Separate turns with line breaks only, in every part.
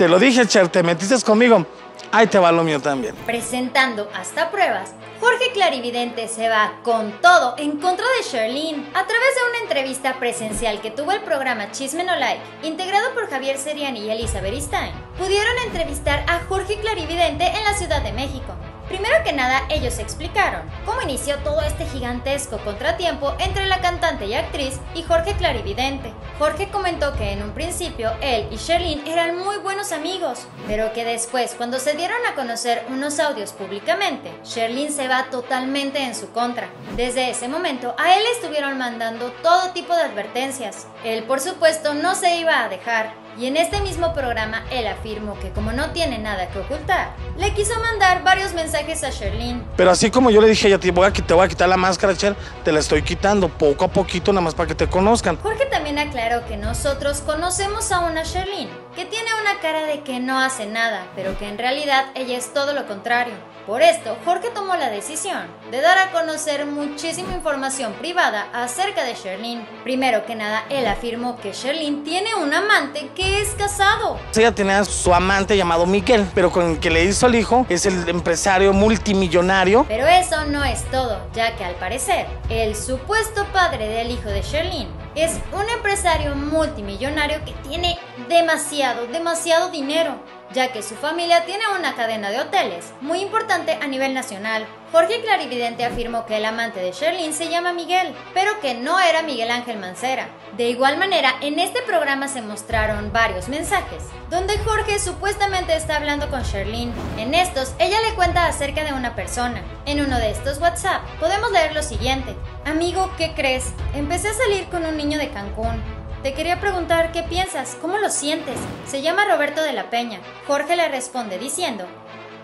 Te lo dije, Cher, te metiste conmigo. Ahí te va lo mío también.
Presentando hasta pruebas, Jorge Clarividente se va con todo en contra de Sherlyn a través de una entrevista presencial que tuvo el programa Chisme No Like, integrado por Javier Seriani y Elizabeth Stein. Pudieron entrevistar a Jorge Clarividente en la Ciudad de México. Primero que nada, ellos explicaron cómo inició todo este gigantesco contratiempo entre la cantante y actriz y Jorge Clarividente. Jorge comentó que en un principio él y Sherlyn eran muy buenos amigos, pero que después, cuando se dieron a conocer unos audios públicamente, Sherlyn se va totalmente en su contra. Desde ese momento, a él estuvieron mandando todo tipo de advertencias. Él, por supuesto, no se iba a dejar y en este mismo programa él afirmó que como no tiene nada que ocultar, le quiso mandar varios mensajes a Sherlyn.
Pero así como yo le dije, ya te voy a, te voy a quitar la máscara, Cher, te la estoy quitando poco a poquito nada más para que te conozcan.
Jorge también aclaró que nosotros conocemos a una Sherlyn, que tiene una cara de que no hace nada, pero que en realidad ella es todo lo contrario. Por esto, Jorge tomó la decisión de dar a conocer muchísima información privada acerca de Sherlyn. Primero que nada, él afirmó que Sherlyn tiene un amante que es casado.
Ella tenía su amante llamado Miguel, pero con el que le hizo el hijo es el empresario multimillonario.
Pero eso no es todo, ya que al parecer, el supuesto padre del hijo de Sherlyn es un empresario multimillonario que tiene demasiado, demasiado dinero ya que su familia tiene una cadena de hoteles muy importante a nivel nacional. Jorge Clarividente afirmó que el amante de Sherlyn se llama Miguel, pero que no era Miguel Ángel Mancera. De igual manera, en este programa se mostraron varios mensajes, donde Jorge supuestamente está hablando con Sherlyn. En estos, ella le cuenta acerca de una persona. En uno de estos WhatsApp podemos leer lo siguiente. Amigo, ¿qué crees? Empecé a salir con un niño de Cancún. Te quería preguntar qué piensas, cómo lo sientes. Se llama Roberto de la Peña. Jorge le responde diciendo,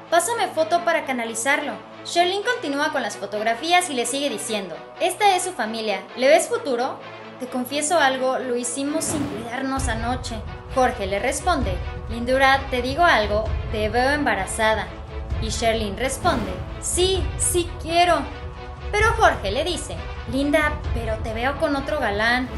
Pásame foto para canalizarlo. Sherlyn continúa con las fotografías y le sigue diciendo, Esta es su familia, ¿le ves futuro? Te confieso algo, lo hicimos sin cuidarnos anoche. Jorge le responde, Lindura, te digo algo, te veo embarazada. Y Sherlyn responde, Sí, sí quiero. Pero Jorge le dice, Linda, pero te veo con otro galán.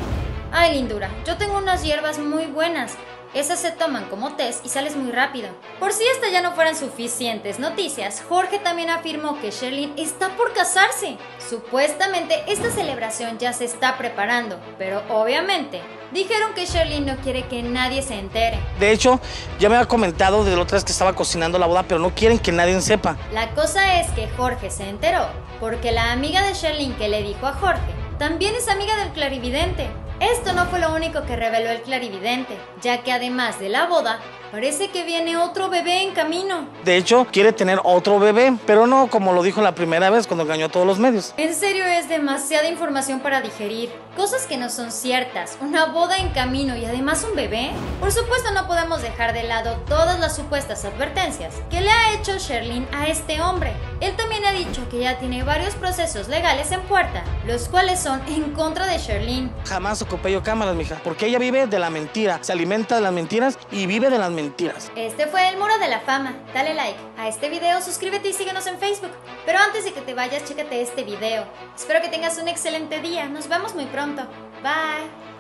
Ay, lindura, yo tengo unas hierbas muy buenas. Esas se toman como test y sales muy rápido. Por si estas ya no fueran suficientes noticias, Jorge también afirmó que Sherlyn está por casarse. Supuestamente esta celebración ya se está preparando, pero obviamente dijeron que Sherlyn no quiere que nadie se entere.
De hecho, ya me ha comentado de la otra vez que estaba cocinando la boda, pero no quieren que nadie sepa.
La cosa es que Jorge se enteró porque la amiga de Sherlyn que le dijo a Jorge también es amiga del clarividente. Esto no fue lo único que reveló el clarividente, ya que además de la boda, Parece que viene otro bebé en camino.
De hecho, quiere tener otro bebé, pero no como lo dijo la primera vez cuando engañó a todos los medios.
En serio es demasiada información para digerir. Cosas que no son ciertas. Una boda en camino y además un bebé. Por supuesto no podemos dejar de lado todas las supuestas advertencias que le ha hecho Sherlyn a este hombre. Él también ha dicho que ya tiene varios procesos legales en puerta, los cuales son en contra de Sherlyn.
Jamás ocupé yo cámaras, mija, porque ella vive de la mentira, se alimenta de las mentiras y vive de las mentiras.
Este fue el Muro de la Fama. Dale like a este video, suscríbete y síguenos en Facebook. Pero antes de que te vayas, chécate este video. Espero que tengas un excelente día. Nos vemos muy pronto. Bye.